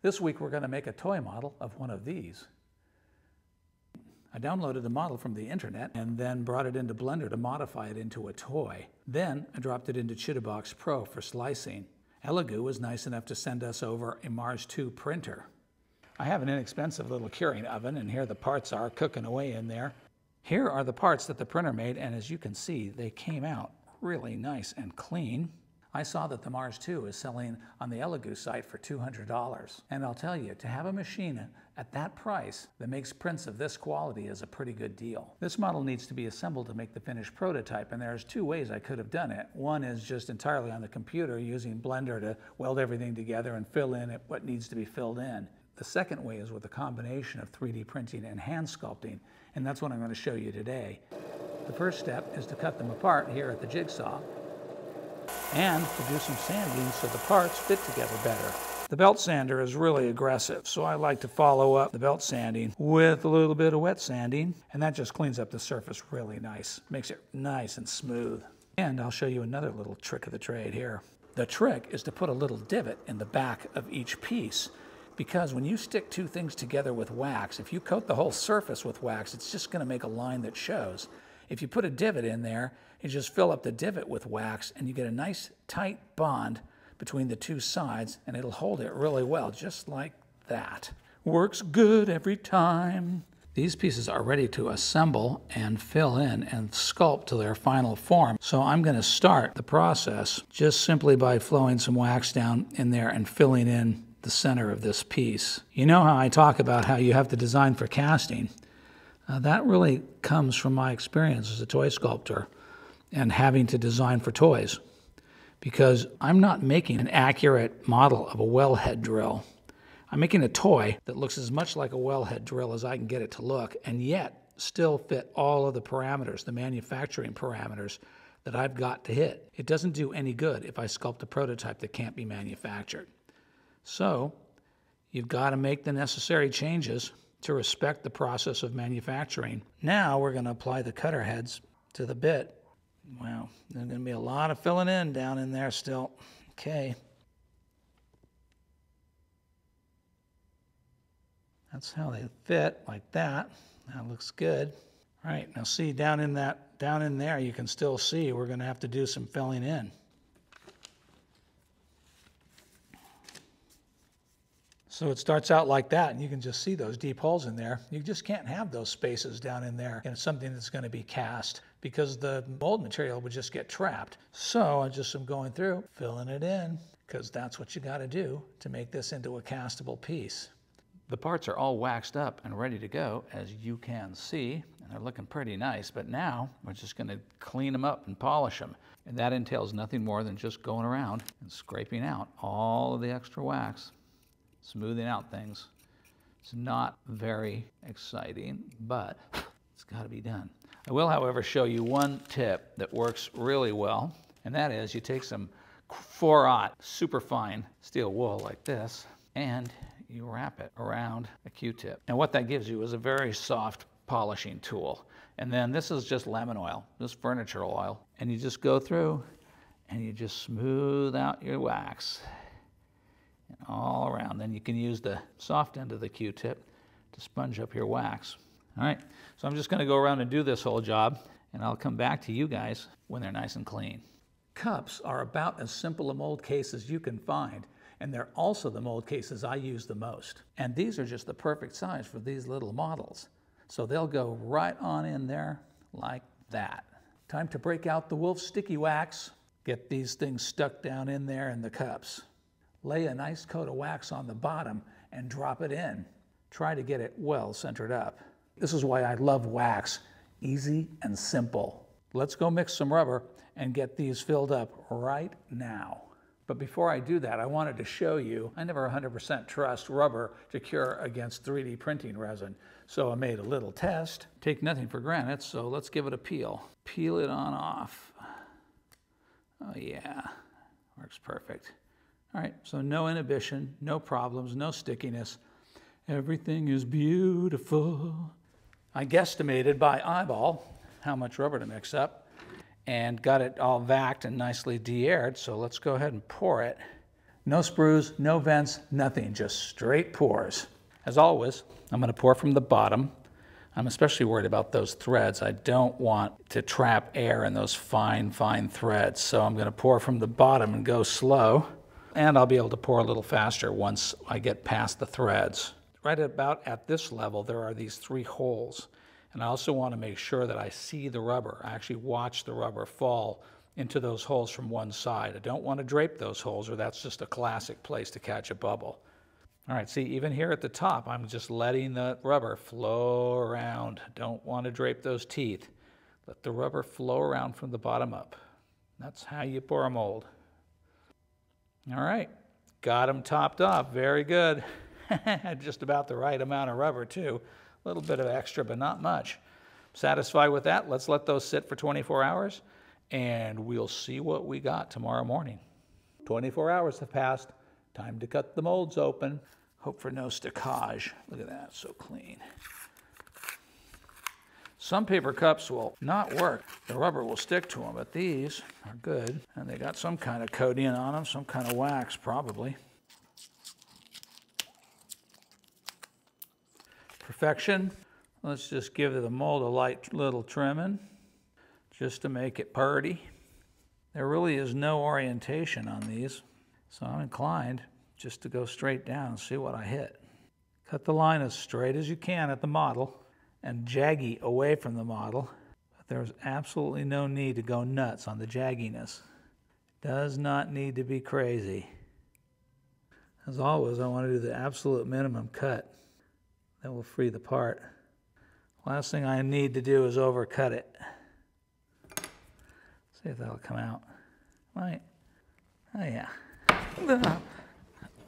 This week we're going to make a toy model of one of these. I downloaded the model from the internet and then brought it into Blender to modify it into a toy. Then I dropped it into Chitubox Pro for slicing. Elegoo was nice enough to send us over a Mars 2 printer. I have an inexpensive little curing oven and here the parts are cooking away in there. Here are the parts that the printer made and as you can see they came out really nice and clean. I saw that the Mars 2 is selling on the Elegoo site for $200. And I'll tell you, to have a machine at that price that makes prints of this quality is a pretty good deal. This model needs to be assembled to make the finished prototype, and there's two ways I could have done it. One is just entirely on the computer using Blender to weld everything together and fill in what needs to be filled in. The second way is with a combination of 3D printing and hand sculpting, and that's what I'm going to show you today. The first step is to cut them apart here at the jigsaw and to do some sanding so the parts fit together better. The belt sander is really aggressive, so I like to follow up the belt sanding with a little bit of wet sanding, and that just cleans up the surface really nice, makes it nice and smooth. And I'll show you another little trick of the trade here. The trick is to put a little divot in the back of each piece because when you stick two things together with wax, if you coat the whole surface with wax, it's just going to make a line that shows. If you put a divot in there, you just fill up the divot with wax and you get a nice tight bond between the two sides and it'll hold it really well, just like that. Works good every time. These pieces are ready to assemble and fill in and sculpt to their final form. So I'm going to start the process just simply by flowing some wax down in there and filling in the center of this piece. You know how I talk about how you have to design for casting. Uh, that really comes from my experience as a toy sculptor and having to design for toys because I'm not making an accurate model of a wellhead drill. I'm making a toy that looks as much like a wellhead drill as I can get it to look and yet still fit all of the parameters, the manufacturing parameters that I've got to hit. It doesn't do any good if I sculpt a prototype that can't be manufactured. So you've got to make the necessary changes to respect the process of manufacturing. Now we're going to apply the cutter heads to the bit. Wow, there's going to be a lot of filling in down in there still. Okay. That's how they fit, like that. That looks good. All right, now see down in that, down in there, you can still see we're going to have to do some filling in. So it starts out like that, and you can just see those deep holes in there. You just can't have those spaces down in there in something that's going to be cast because the mold material would just get trapped. So I just am going through, filling it in, because that's what you got to do to make this into a castable piece. The parts are all waxed up and ready to go, as you can see, and they're looking pretty nice, but now we're just going to clean them up and polish them. And that entails nothing more than just going around and scraping out all of the extra wax smoothing out things. It's not very exciting, but it's got to be done. I will, however, show you one tip that works really well, and that is you take some 4-aught super fine steel wool like this, and you wrap it around a Q-tip. And what that gives you is a very soft polishing tool. And then this is just lemon oil, just furniture oil. And you just go through and you just smooth out your wax all around. Then you can use the soft end of the Q-tip to sponge up your wax. All right, so I'm just gonna go around and do this whole job, and I'll come back to you guys when they're nice and clean. Cups are about as simple a mold case as you can find, and they're also the mold cases I use the most. And these are just the perfect size for these little models. So they'll go right on in there like that. Time to break out the Wolf Sticky Wax. Get these things stuck down in there in the cups. Lay a nice coat of wax on the bottom and drop it in. Try to get it well centered up. This is why I love wax. Easy and simple. Let's go mix some rubber and get these filled up right now. But before I do that, I wanted to show you, I never 100% trust rubber to cure against 3D printing resin. So I made a little test. Take nothing for granted, so let's give it a peel. Peel it on off. Oh yeah, works perfect. All right, so no inhibition, no problems, no stickiness. Everything is beautiful. I guesstimated by eyeball how much rubber to mix up and got it all vacked and nicely de-aired, so let's go ahead and pour it. No sprues, no vents, nothing, just straight pours. As always, I'm gonna pour from the bottom. I'm especially worried about those threads. I don't want to trap air in those fine, fine threads. So I'm gonna pour from the bottom and go slow. And I'll be able to pour a little faster once I get past the threads. Right about at this level, there are these three holes. And I also want to make sure that I see the rubber. I actually watch the rubber fall into those holes from one side. I don't want to drape those holes or that's just a classic place to catch a bubble. All right, see, even here at the top, I'm just letting the rubber flow around. Don't want to drape those teeth. Let the rubber flow around from the bottom up. That's how you pour a mold. All right, got them topped off. Very good. just about the right amount of rubber, too. A little bit of extra, but not much. Satisfied with that? Let's let those sit for 24 hours, and we'll see what we got tomorrow morning. 24 hours have passed. Time to cut the molds open. Hope for no stockage. Look at that, so clean. Some paper cups will not work. The rubber will stick to them, but these are good. And they got some kind of coating on them, some kind of wax probably. Perfection. Let's just give the mold a light little trimming just to make it purty. There really is no orientation on these, so I'm inclined just to go straight down and see what I hit. Cut the line as straight as you can at the model and jaggy away from the model. But there's absolutely no need to go nuts on the jagginess. Does not need to be crazy. As always, I want to do the absolute minimum cut. That will free the part. Last thing I need to do is overcut it. See if that'll come out. Right. Oh yeah.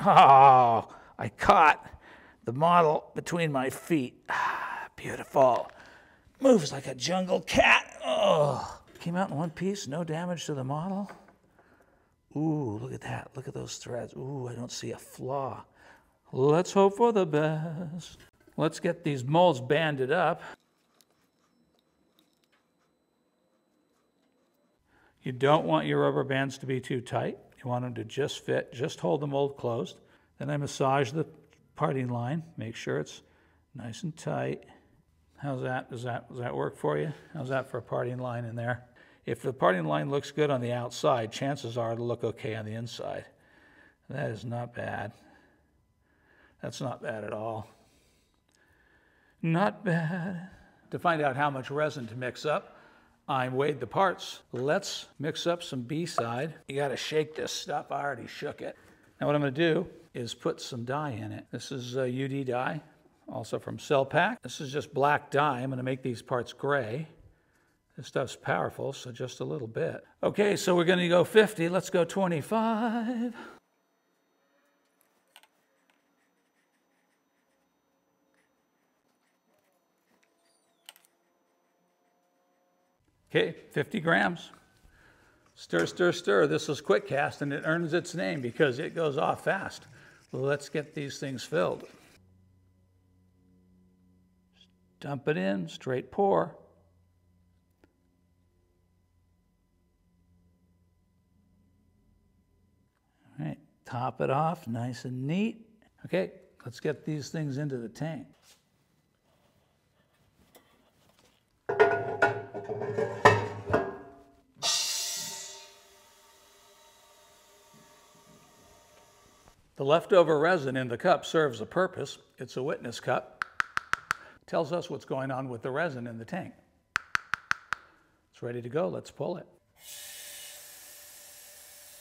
Oh, I caught the model between my feet. Beautiful. Moves like a jungle cat. Oh, came out in one piece, no damage to the model. Ooh, look at that. Look at those threads. Ooh, I don't see a flaw. Let's hope for the best. Let's get these molds banded up. You don't want your rubber bands to be too tight. You want them to just fit, just hold the mold closed. Then I massage the parting line, make sure it's nice and tight. How's that? Does that, does that work for you? How's that for a parting line in there? If the parting line looks good on the outside, chances are it'll look okay on the inside. That is not bad. That's not bad at all. Not bad. To find out how much resin to mix up, I weighed the parts. Let's mix up some B-side. You gotta shake this stuff. I already shook it. Now what I'm gonna do is put some dye in it. This is uh, a UD dye, also from Silpak. This is just black dye. I'm gonna make these parts gray. This stuff's powerful, so just a little bit. Okay, so we're gonna go 50. Let's go 25. Okay, 50 grams. Stir, stir, stir. This is quick cast and it earns its name because it goes off fast. Let's get these things filled. Dump it in, straight pour. All right, top it off nice and neat. Okay, let's get these things into the tank. The leftover resin in the cup serves a purpose. It's a witness cup. Tells us what's going on with the resin in the tank. It's ready to go. Let's pull it.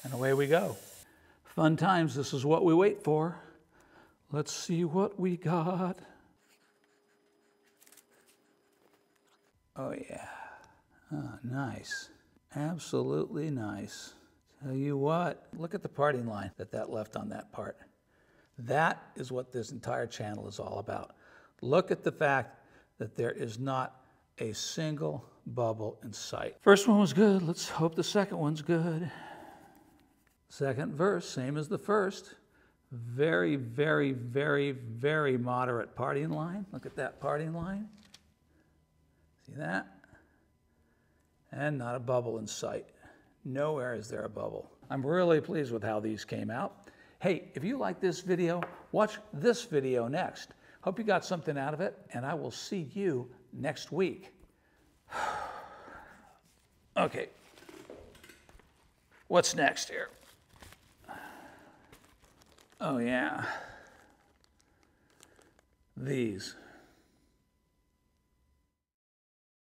And away we go. Fun times. This is what we wait for. Let's see what we got. Oh, yeah. Oh, nice. Absolutely nice. Tell you what, look at the parting line that that left on that part. That is what this entire channel is all about. Look at the fact that there is not a single bubble in sight. First one was good. Let's hope the second one's good. Second verse, same as the first. Very, very, very, very moderate parting line. Look at that parting line. See that? And not a bubble in sight. Nowhere is there a bubble. I'm really pleased with how these came out. Hey, if you like this video, watch this video next. Hope you got something out of it, and I will see you next week. okay. What's next here? Oh, yeah. These.